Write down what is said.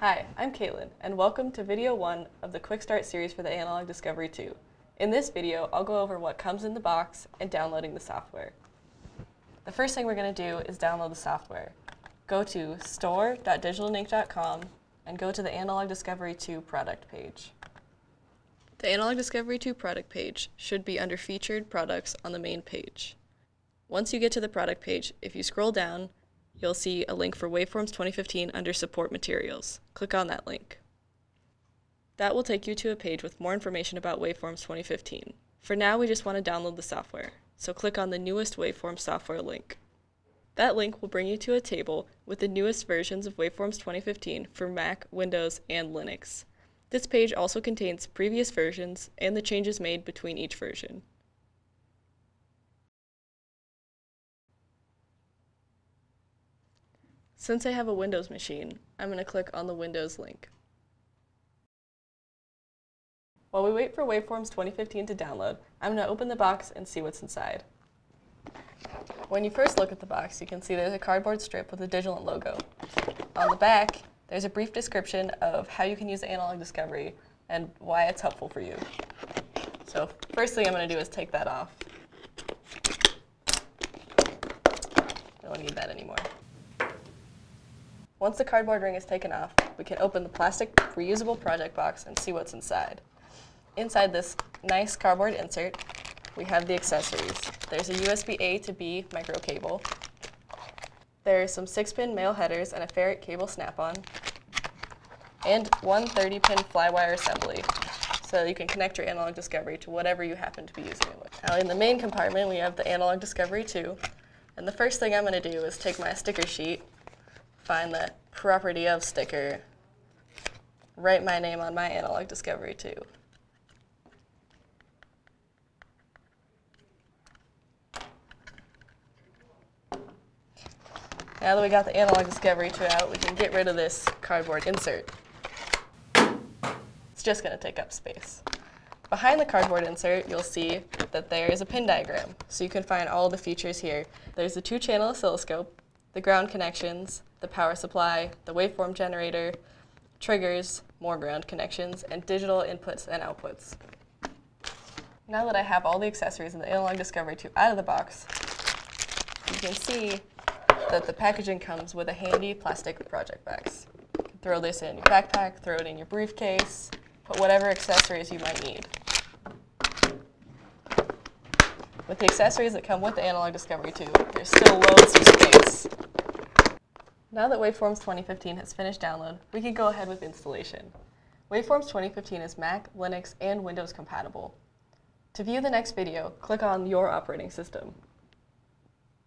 Hi, I'm Kaitlyn, and welcome to video one of the Quick Start series for the Analog Discovery 2. In this video, I'll go over what comes in the box and downloading the software. The first thing we're going to do is download the software. Go to store.digilentinc.com and go to the Analog Discovery 2 product page. The Analog Discovery 2 product page should be under Featured Products on the main page. Once you get to the product page, if you scroll down, you'll see a link for Waveforms 2015 under Support Materials. Click on that link. That will take you to a page with more information about Waveforms 2015. For now, we just want to download the software, so click on the newest Waveforms software link. That link will bring you to a table with the newest versions of Waveforms 2015 for Mac, Windows, and Linux. This page also contains previous versions and the changes made between each version. Since I have a Windows machine, I'm going to click on the Windows link. While we wait for Waveforms 2015 to download, I'm going to open the box and see what's inside. When you first look at the box, you can see there's a cardboard strip with a Digilent logo. On the back, there's a brief description of how you can use Analog Discovery and why it's helpful for you. So first thing I'm going to do is take that off. I don't need that anymore. Once the cardboard ring is taken off, we can open the plastic reusable project box and see what's inside. Inside this nice cardboard insert, we have the accessories. There's a USB A to B micro cable. There are some 6-pin male headers and a ferrite cable snap-on. And one 30-pin flywire assembly, so you can connect your Analog Discovery to whatever you happen to be using it with. Now in the main compartment, we have the Analog Discovery 2. And the first thing I'm going to do is take my sticker sheet find the property of sticker, write my name on my analog discovery 2. Now that we got the analog discovery 2 out, we can get rid of this cardboard insert. It's just going to take up space. Behind the cardboard insert, you'll see that there is a pin diagram, so you can find all the features here. There's the two-channel oscilloscope, the ground connections, the power supply, the waveform generator, triggers, more ground connections, and digital inputs and outputs. Now that I have all the accessories in the Analog Discovery 2 out of the box, you can see that the packaging comes with a handy plastic project box. You can throw this in your backpack, throw it in your briefcase, put whatever accessories you might need. With the accessories that come with the Analog Discovery 2, there's still loads of space. Now that Waveforms 2015 has finished download, we can go ahead with installation. Waveforms 2015 is Mac, Linux, and Windows compatible. To view the next video, click on your operating system.